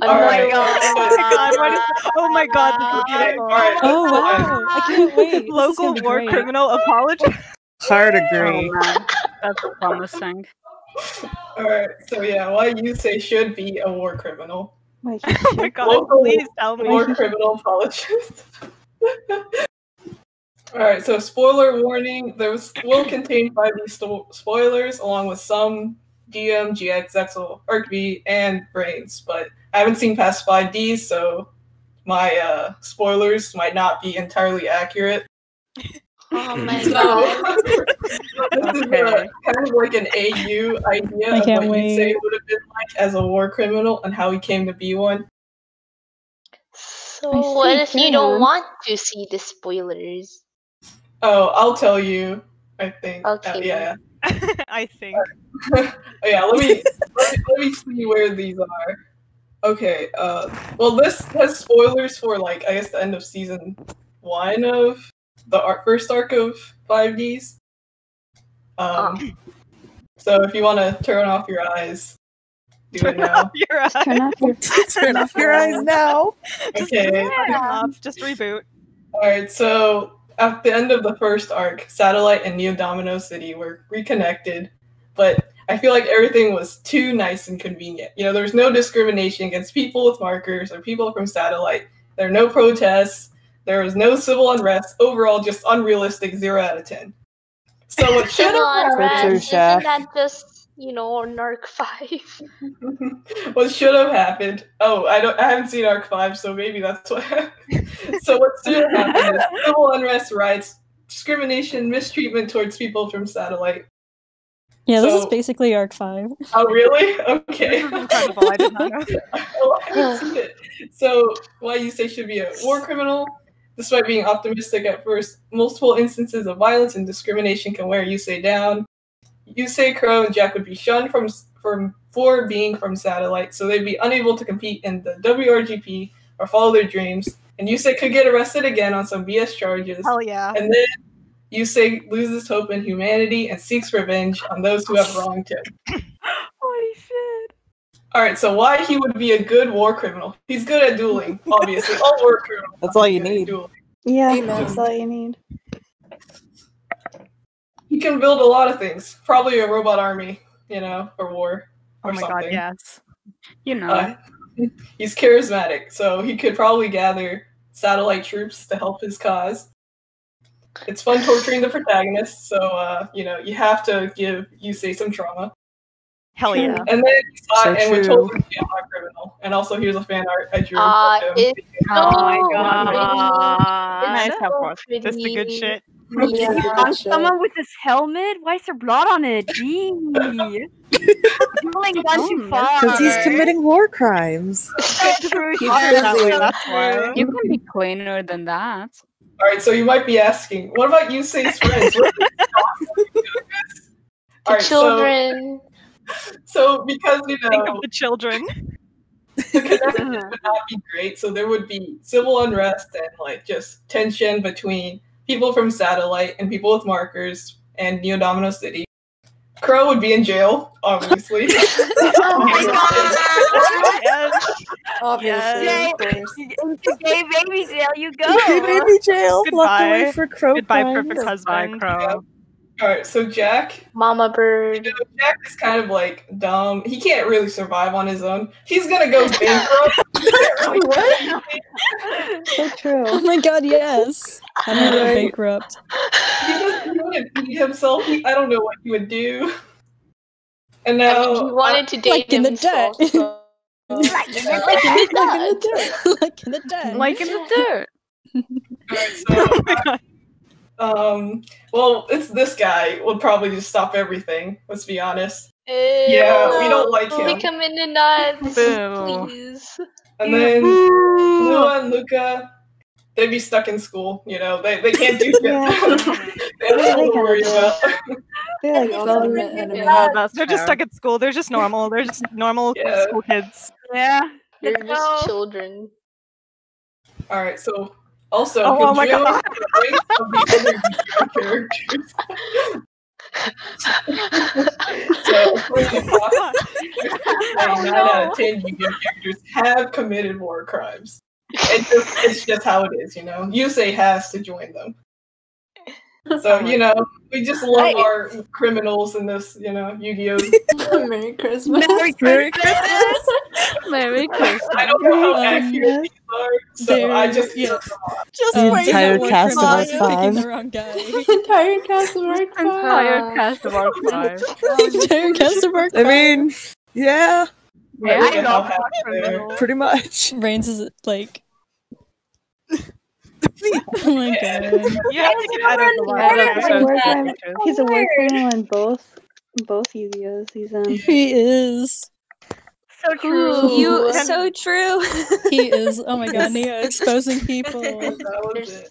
Oh my right. god. Oh my god, what is- oh my god, this is beautiful. all right. Oh wow! I can't wait. Local war great. criminal apology. Hard Oh agree. man, that's promising. All right. So yeah, why Yusei should be a war criminal? Oh my god, Local please tell me. War criminal apologist. All right. So spoiler warning: there was will contain five sto- spoilers along with some GM, GX, ZEXAL, ARC-V, and VRAINS. But I haven't seen past five Ds, so my uh, spoilers might not be entirely accurate. Oh my So god. this is Okay. uh, kind of like an AU idea I of can't what you'd say would have been like as a war criminal and how he came to be one. So what if you don't want to see the spoilers? Oh, I'll tell you. I think. Uh, Okay. yeah. I think. Oh, yeah. Let me, let me let me see where these are. Okay. Uh. Well, this has spoilers for like I guess the end of season one of the art, first arc of Five Ds. Um. So if you want to turn off your eyes, do it now. You're right. turn off your. Turn off your eyes now. Okay. Turn them off. Just reboot. All right, so at the end of the first arc, Satellite and Neo Domino City were reconnected, but I feel like everything was too nice and convenient. You know, there was no discrimination against people with markers or people from Satellite. There were no protests. There was no civil unrest. Overall, just unrealistic. Zero out of ten. So what should have True, Raz, isn't that just, you know, Narc 5? what should have happened? Oh, I don't. I haven't seen Arc Five, so maybe that's what. so what should have happened is civil unrest, riots, discrimination, mistreatment towards people from Satellite. Yeah, this is basically Arc Five. Oh, really? Okay. Incredible. I did not know. oh, I haven't seen it. So why Yusei should be a war criminal? Despite being optimistic at first, multiple instances of violence and discrimination can wear Yusei down. Yusei, Crow, and Jack would be shunned from from for being from Satellite, so they'd be unable to compete in the WRGP or follow their dreams. And Yusei could get arrested again on some BS charges. Hell yeah. And then Yusei loses hope in humanity and seeks revenge on those who have wronged him. Holy shit. All right, so why he would be a good war criminal? He's good at dueling, obviously. All war criminals. That's all you are good at need. Yeah, Amen. that's all you need. He can build a lot of things. Probably a robot army, you know, for war Oh or my something. god, yes. You know. Uh, he's charismatic, so he could probably gather satellite troops to help his cause. It's fun torturing the protagonist, so uh, you know you have to give Yusei some trauma. Hell yeah. And then he saw So it and would true. totally be a criminal. And also, here's a fan art I drew. Uh, of him. it's Oh my god. pretty. Nice It's help, so Ross. This the good shit. Yeah. on someone with this helmet? Why is there blood on it? Gee. Going one too far. Because he's committing war crimes. So true. He's so definitely- true. that's why. You can be cleaner than that. All right, so you might be asking, what about Yusei's friends? The right, children. so because you Think of the children. the connection would not be great, so there would be civil unrest and like just tension between people from Satellite and people with markers and Neo Domino City. Crow would be in jail, obviously. Oh my god. yes. Obviously, Yes. of course. Into gay baby jail you go. He made me jail. Locked Goodbye. away for crow Goodbye, crimes. perfect Bye, husband. Crow. All right, so Jack, Mama you bird. know, Jack is kind of like dumb. He can't really survive on his own. He's gonna go bankrupt. He can't really do anything. So true. Oh my god, yes. How do you go bankrupt? he, doesn't, he wouldn't feed himself. He, I don't know what he would do. And I mean, he wanted to date Like in the dirt. so- like in the dirt. like in the dirt. Like in the dirt. Alright, so, oh um, well, it's this guy would probably just stop everything. Let's be honest. Yeah, we don't like him. Pick him in the nuts, please. And then Lua and Luca, they'd be stuck in school. You know, they, they can't do shit. Yeah. they have nothing to worry about. They're like Yeah. Yeah. that's They're just stuck at school. They're just normal. They're just normal Yeah. school kids. Yeah. They're just children. All right, so also, Oh, oh my God. the ranks of the other characters? So, to nine oh, out of ten Yu-Gi-Oh characters have committed war crimes. It's just, it's just how it is, you know. Yusei has to join them. So you know, we just love Right. our criminals in this, you know, Yu-Gi-Oh. Merry Christmas. Merry Merry Christmas. Merry Christmas. I don't know how Um, accurate these are, so I just yeah. throw them off. Just The entire cast of our me. Five. the wrong guy. Entire cast of our Entire cast of our five. entire cast of our I mean, yeah, But I look at how love happy Fox they are. criminals. pretty much. Reigns is like. oh my god. You have to get out of the I line. love He's a war sad crime. pictures. He's a war criminal in both both Yu-Gi-Oh seasons. Um, he is. So true. You- so true. He is. Oh my god, Nia exposing people. That was it.